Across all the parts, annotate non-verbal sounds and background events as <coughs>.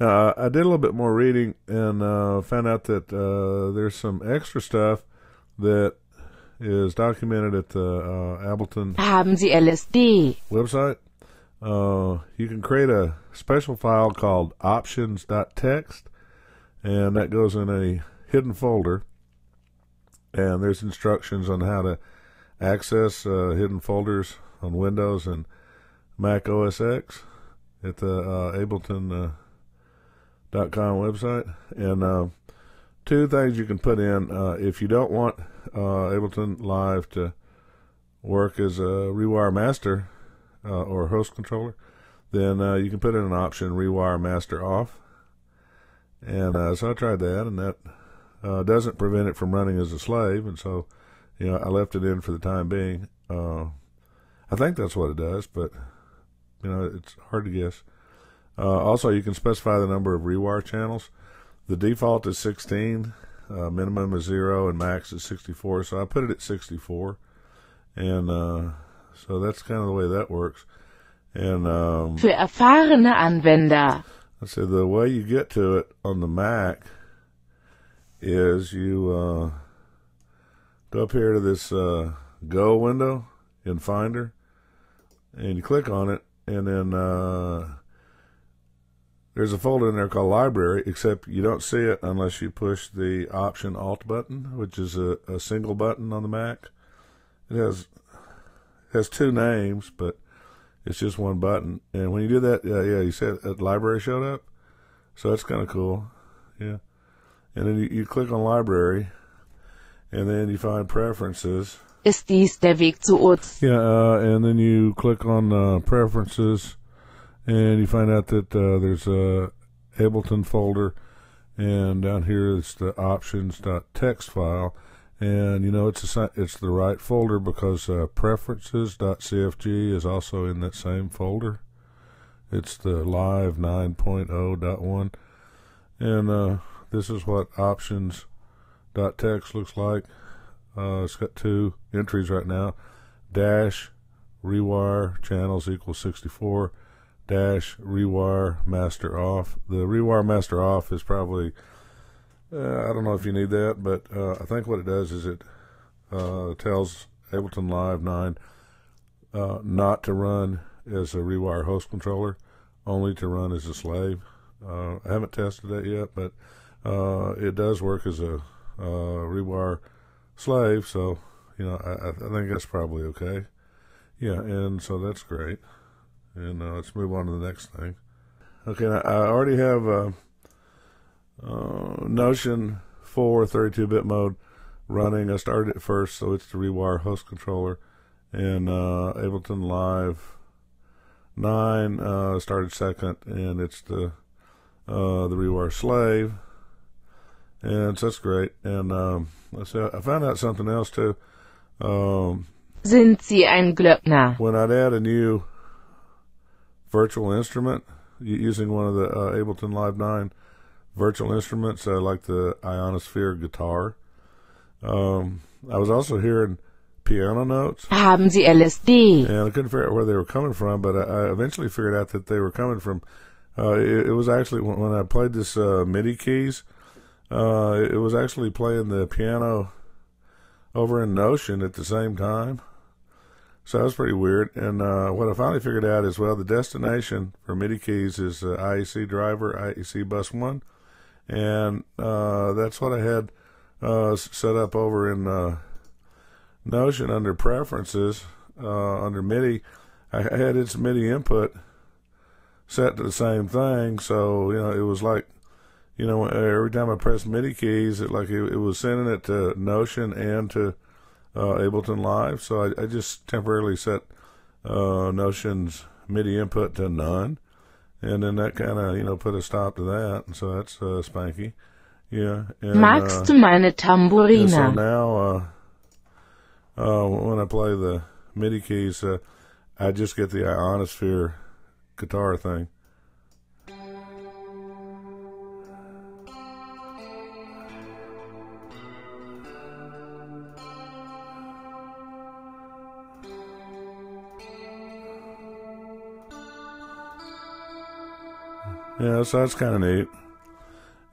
Uh, I did a little bit more reading and uh, found out that uh, there's some extra stuff that is documented at the uh, Ableton Haben Sie LSD? website. Uh, you can create a special file called options.txt, and that goes in a hidden folder. And there's instructions on how to access uh, hidden folders on Windows and Mac OS X at the uh, Ableton. Dot com website and uh, two things you can put in uh, if you don't want uh, Ableton Live to work as a rewire master uh, or host controller, then uh, you can put in an option rewire master off. And uh, so I tried that, and that doesn't prevent it from running as a slave. And so, you know, I left it in for the time being. I think that's what it does, but you know, it's hard to guess. Uh, also, you can specify the number of rewire channels. The default is 16, uh, minimum is zero, and max is 64. So I put it at 64, and uh, so that's kind of the way that works. And um, Für erfahrene Anwender. I said the way you get to it on the Mac is you uh, go up here to this uh, Go window in Finder, and you click on it, and then uh, there's a folder in there called Library. Except you don't see it unless you push the Option Alt button, which is a, a single button on the Mac. It has has two names, but it's just one button. And when you do that, yeah, yeah, you said library showed up. So that's kind of cool. Yeah. And then you, you click on library and then you find preferences. Ist dies der Weg zu uns? Yeah. Uh, and then you click on uh, preferences and you find out that uh, there's a Ableton folder and down here it's the options.txt file. And you know it's a, it's the right folder because uh, preferences.cfg is also in that same folder. It's the live 9.0.1, and uh, this is what options.txt looks like. Uh, it's got two entries right now: dash rewire channels equals 64 dash rewire master off. The rewire master off is probably uh, I don't know if you need that, but uh, I think what it does is it uh, tells Ableton Live 9 uh, not to run as a rewire host controller, only to run as a slave. Uh, I haven't tested that yet, but uh, it does work as a rewire slave, so you know I, I, think that's probably okay. Yeah, and so that's great. And let's move on to the next thing. Okay, I already have uh, Notion 4 32-bit mode running. I started it first, so it's the Rewire host controller, and uh, Ableton Live 9 uh, started second, and it's the uh, the Rewire slave, and so that's great. And um, let's see, I found out something else too. Um, Sind Sie ein Glöckner? When I'd add a new virtual instrument using one of the uh, Ableton Live 9 virtual instruments uh, like the Ionosphere guitar. Um, I was also hearing piano notes. Haben Sie LSD? And I couldn't figure out where they were coming from, but I, I eventually figured out that they were coming from. Uh, it, it, was actually when, when I played this uh, MIDI keys. Uh, it was actually playing the piano over in Notion at the same time. So that was pretty weird. And uh, what I finally figured out is well, the destination for MIDI keys is uh, IEC driver, IEC bus one and uh, that's what I had uh, set up over in uh, Notion under preferences uh, under MIDI. I had its MIDI input set to the same thing, so you know it was like you know every time I pressed MIDI keys, it like it, it was sending it to Notion and to Ableton Live. So I, I just temporarily set uh, Notion's MIDI input to none and then that kind of you know put a stop to that, and so that's uh, spanky. Yeah. And, Magst du meine Tamburina? so now, uh, uh, when I play the MIDI keys, uh, I just get the ionosphere guitar thing. Yeah, so that's kind of neat.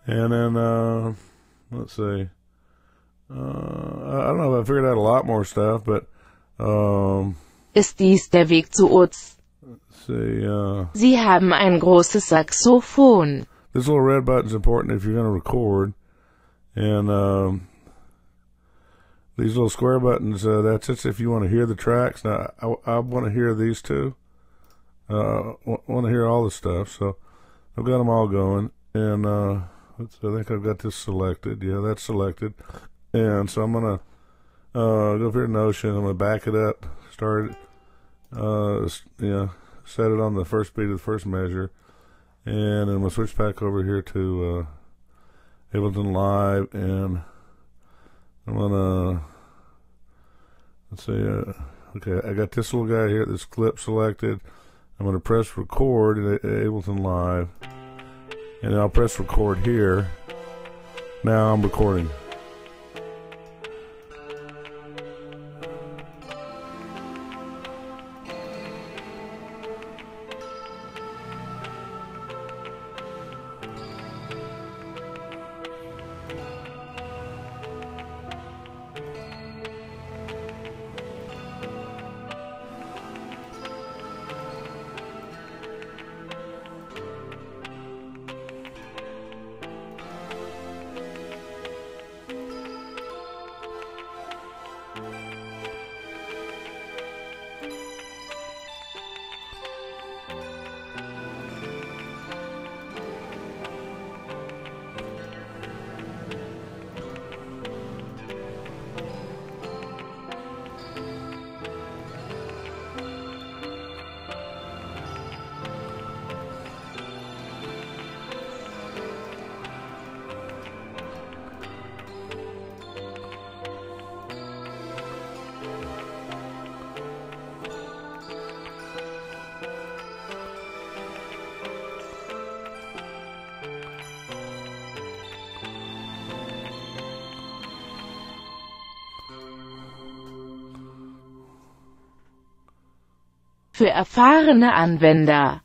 And then uh, let's see. Uh, I don't know if I figured out a lot more stuff, but um, Ist dies der Weg zu let's see. Uh, Sie haben ein großes Saxophon. this little red button's important if you're going to record, and um, these little square buttons. Uh, that's it if you want to hear the tracks. Now, I, I want to hear these two. Uh, want to hear all the stuff, so I've got them all going, and uh, let's, I think I've got this selected. Yeah, that's selected, and so I'm gonna uh, go over here to Notion. I'm gonna back it up, start uh, yeah, set it on the first beat of the first measure, and then gonna switch back over here to uh, Ableton Live, and I'm gonna let's see. Uh, okay, I got this little guy here. This clip selected. I'm gonna press record in Ableton Live, and I'll press record here. Now I'm recording. Für erfahrene Anwender.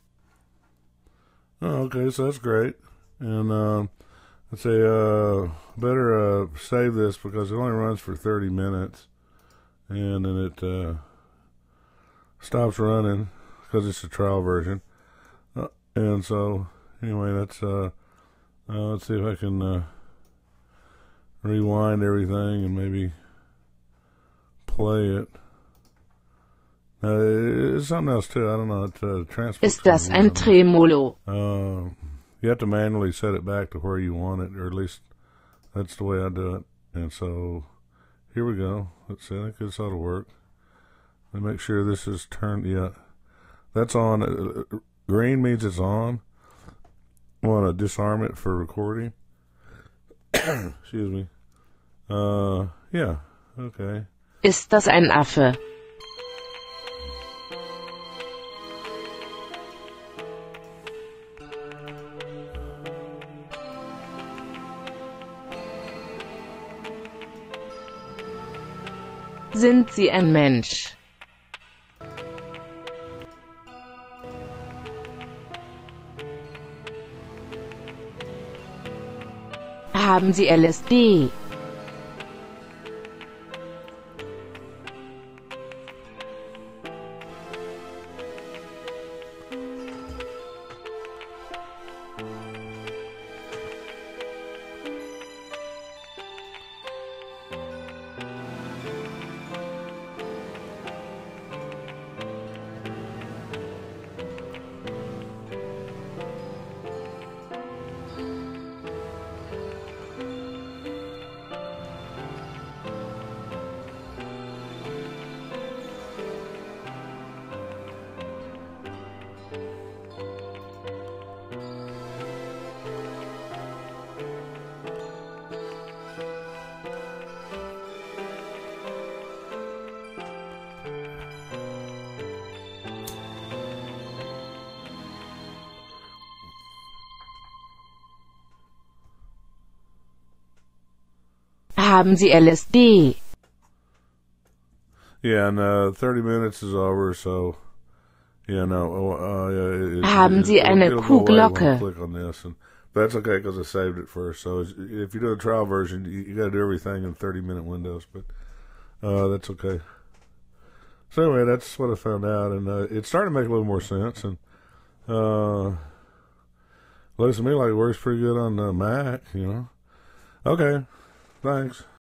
Oh, okay, so that's great. And um, let's say uh, better uh, save this because it only runs for 30 minutes, and then it uh, stops running because it's a trial version. Uh, and so anyway, that's uh, uh, let's see if I can uh, rewind everything and maybe play it. Uh, something else too. I don't know. It's uh, transport. Ist das ein Tremolo? Uh, you have to manually set it back to where you want it, or at least that's the way I do it. And so here we go. Let's see. I think this ought to work. Let me make sure this is turned. Yeah, that's on. Uh, green means it's on. Want to disarm it for recording. <coughs> Excuse me. Uh, yeah. Okay. Ist das ein Affe? Sind Sie ein Mensch? Haben Sie LSD? Haben Sie LSD? Yeah, and uh, 30 minutes is over, so Yeah, no. oh, Uh, yeah, it, it, Haben it, Sie it'll- eine it'll go away when I Kuhglocke? Click on this, and but that's okay because I saved it first. So if you do a trial version, you, you got to do everything in thirty minute windows, but uh, that's okay. So anyway, that's what I found out, and uh, it's starting to make a little more sense. And uh, looks to me like it works pretty good on the Mac. You know. Okay. Thanks.